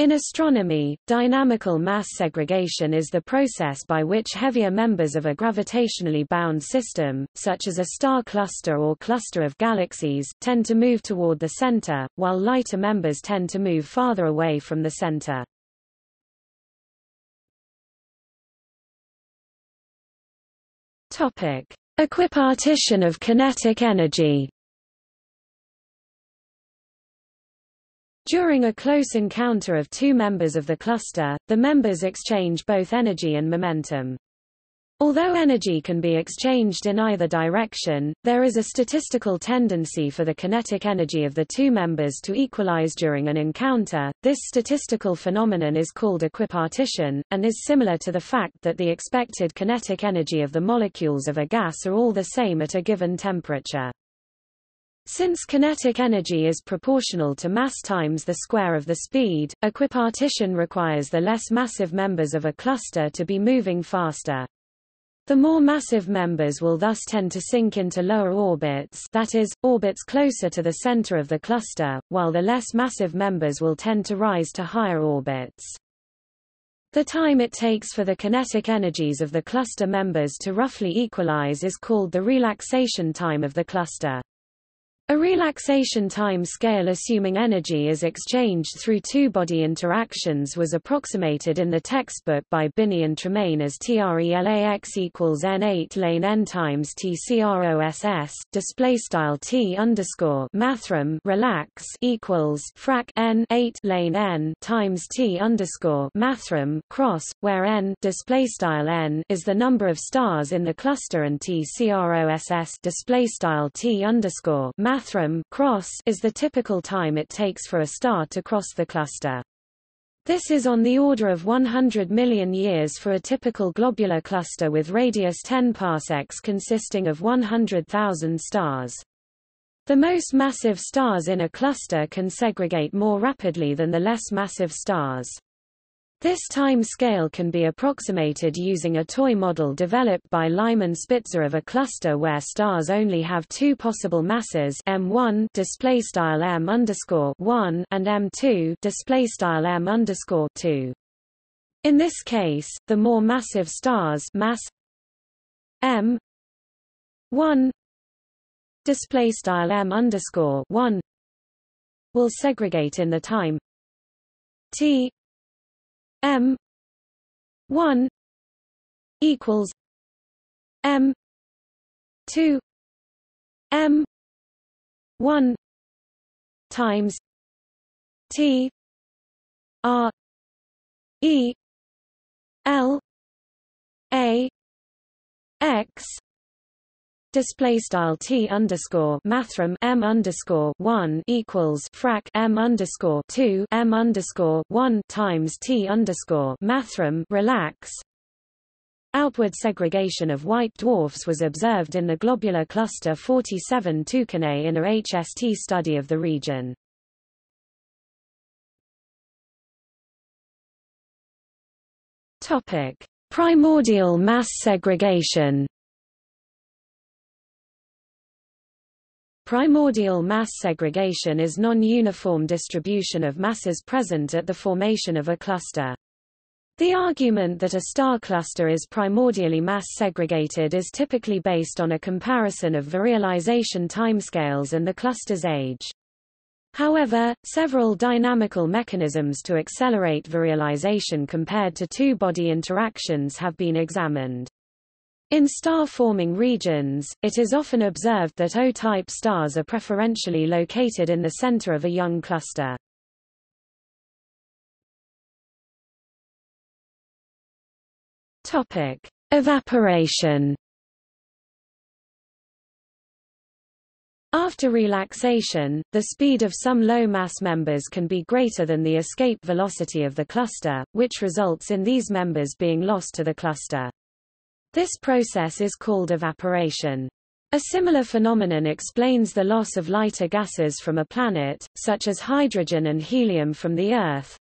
In astronomy, dynamical mass segregation is the process by which heavier members of a gravitationally bound system, such as a star cluster or cluster of galaxies, tend to move toward the center, while lighter members tend to move farther away from the center. Topic: Equipartition of kinetic energy. During a close encounter of two members of the cluster, the members exchange both energy and momentum. Although energy can be exchanged in either direction, there is a statistical tendency for the kinetic energy of the two members to equalize during an encounter. This statistical phenomenon is called equipartition, and is similar to the fact that the expected kinetic energy of the molecules of a gas are all the same at a given temperature. Since kinetic energy is proportional to mass times the square of the speed, equipartition requires the less massive members of a cluster to be moving faster. The more massive members will thus tend to sink into lower orbits that is, orbits closer to the center of the cluster, while the less massive members will tend to rise to higher orbits. The time it takes for the kinetic energies of the cluster members to roughly equalize is called the relaxation time of the cluster. A relaxation time scale assuming energy is exchanged through two-body interactions was approximated in the textbook by Binney and Tremaine as TRELAX equals N8 lane N times TCROSS, display style T underscore mathrm relax equals frac N 8 lane N times T underscore mathrm cross, where N display style N is the number of stars in the cluster and TCROSS display style T underscore mathrm Mathrm cross is the typical time it takes for a star to cross the cluster. This is on the order of 100 million years for a typical globular cluster with radius 10 parsecs consisting of 100,000 stars. The most massive stars in a cluster can segregate more rapidly than the less massive stars. This time scale can be approximated using a toy model developed by Lyman Spitzer of a cluster where stars only have two possible masses m1 display style m underscore 1 and m2 display style m underscore 2. In this case, the more massive stars mass m 1 display style m underscore 1 will segregate in the time t M one equals M two M one times T R E L A X Display style t underscore mathrm m underscore one equals frac m underscore two m underscore one times t underscore mathrm relax. Outward segregation of white dwarfs was observed in the globular cluster 47 Tucanae in a HST study of the region. Topic: Primordial mass segregation. Primordial mass segregation is non-uniform distribution of masses present at the formation of a cluster. The argument that a star cluster is primordially mass segregated is typically based on a comparison of virialization timescales and the cluster's age. However, several dynamical mechanisms to accelerate virialization compared to two-body interactions have been examined. In star-forming regions, it is often observed that O-type stars are preferentially located in the center of a young cluster. Topic: Evaporation. After relaxation, the speed of some low-mass members can be greater than the escape velocity of the cluster, which results in these members being lost to the cluster. This process is called evaporation. A similar phenomenon explains the loss of lighter gases from a planet, such as hydrogen and helium from the Earth.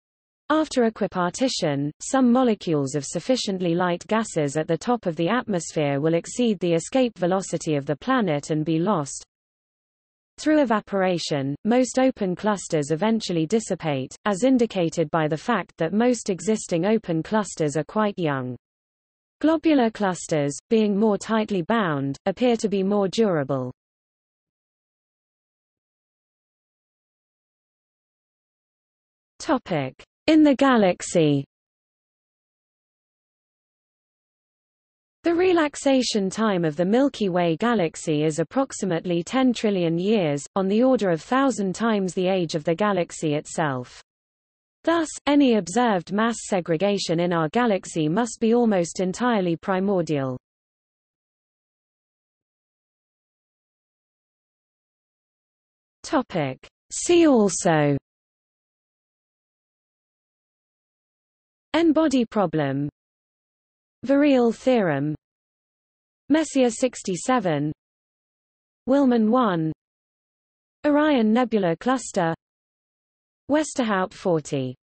After equipartition, some molecules of sufficiently light gases at the top of the atmosphere will exceed the escape velocity of the planet and be lost. Through evaporation, most open clusters eventually dissipate, as indicated by the fact that most existing open clusters are quite young. Globular clusters, being more tightly bound, appear to be more durable. In the galaxy The relaxation time of the Milky Way galaxy is approximately 10 trillion years, on the order of thousand times the age of the galaxy itself. Thus, any observed mass segregation in our galaxy must be almost entirely primordial. Topic. See also. N-body problem. Virial theorem. Messier 67 Wilman 1 Orion Nebula Cluster Westerhout 40